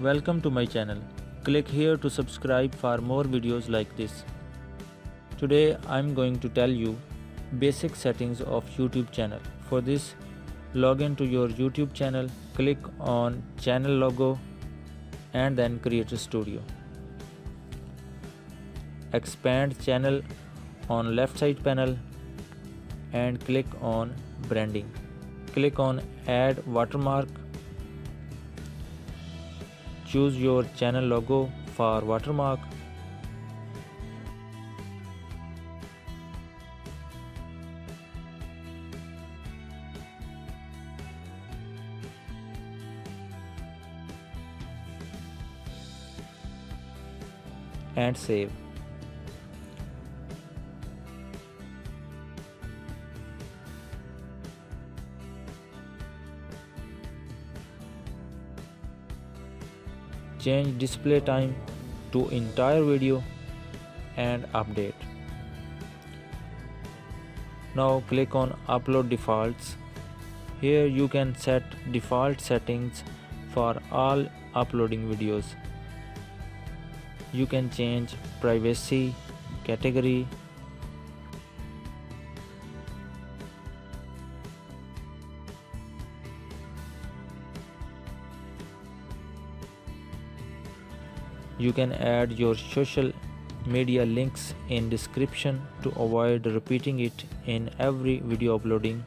Welcome to my channel. Click here to subscribe for more videos like this. Today I'm going to tell you basic settings of YouTube channel. For this, log into your YouTube channel, click on channel logo and then Creator Studio. Expand channel on left side panel and click on branding. Click on add watermark. Choose your channel logo for watermark and save. Change display time to entire video and update. Now click on upload defaults. Here you can set default settings for all uploading videos you can change privacy category you can add your social media links in description to avoid repeating it in every video uploading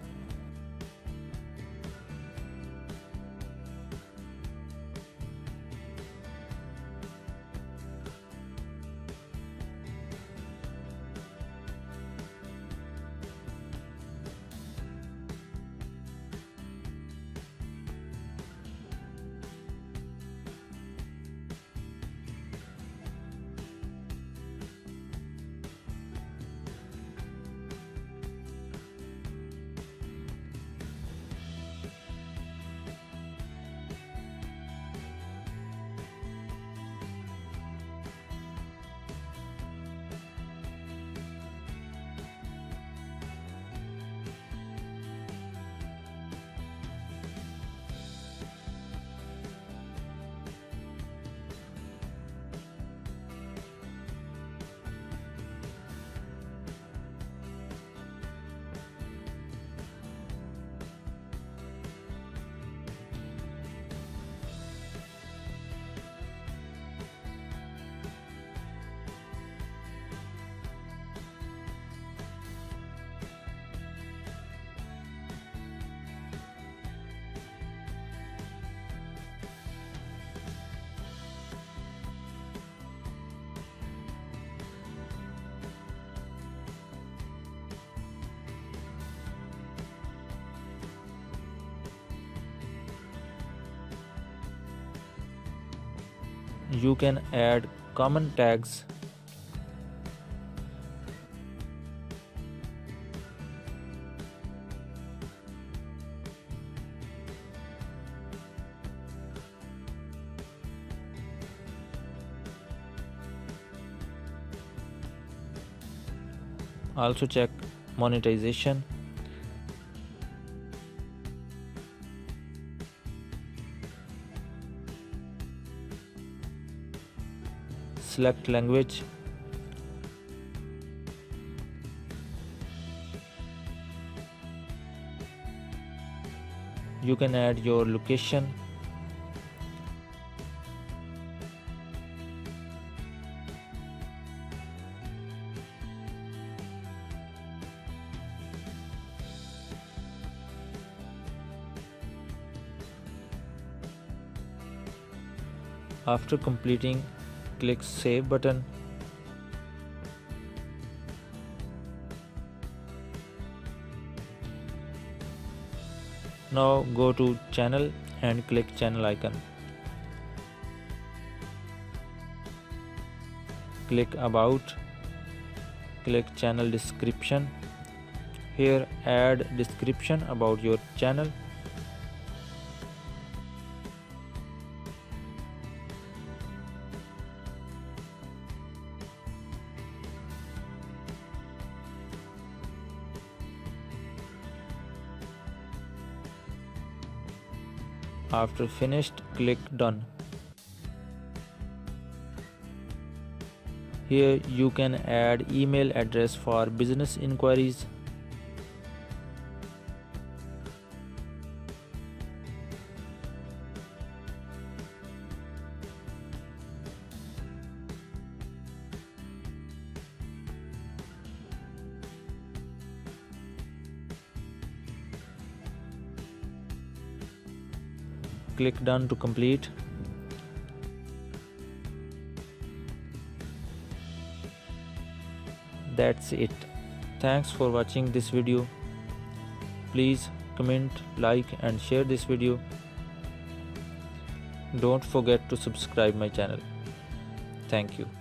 you can add comment tags. Also check monetization select language. You can add your location. After completing click save button. Now go to channel and click channel icon. Click about. Click channel description. Here add description about your channel After finished, click done. Here you can add email address for business inquiries Click done to complete. that's it. Thanks for watching this video. Please comment like and share this video. Don't forget to subscribe my channel. Thank you